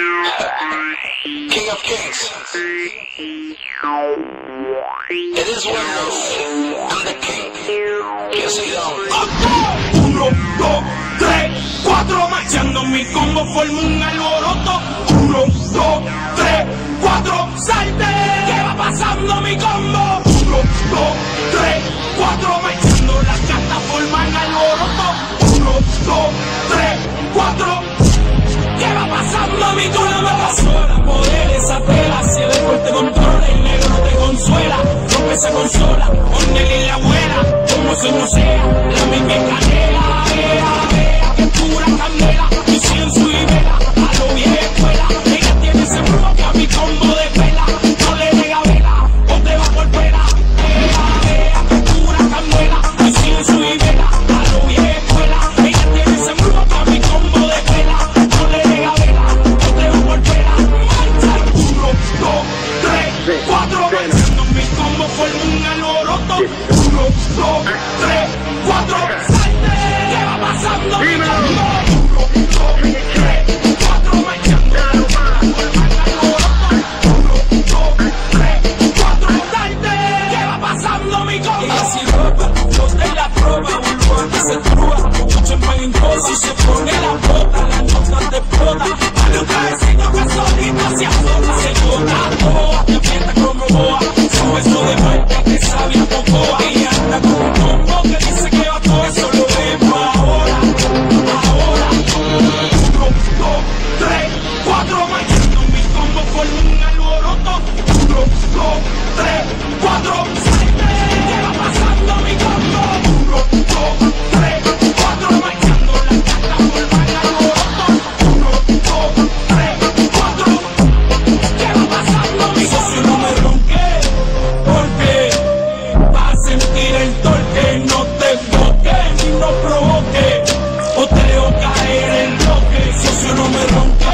King of Kings. It is what it is. I'm the king. Yes, I am. Uno, dos, tres, cuatro, marchando mi combo, formo un alboroto. Uno, dos, me se consola. Onel y la abuela, como se musea, la misma canela, ea, ea, que pura candela, y sin su vela, a lo vieja escuela, ella tiene ese propio mi combo de pela, no le nega vela, o te va por pela, ea, ea, que pura candela, y sin su vela, a lo vieja escuela, ella tiene ese propio mi combo de pela, no le nega vela, o te va por pela, marcha uno, dos, tres, cuatro, formen alboroto. Uno, dos, tres, cuatro, salte. ¿Qué va pasando? Uno, dos, tres, cuatro, mañana. Así roba, los de la prueba, vuelvo a que se trúa, mucho más en si se pone don't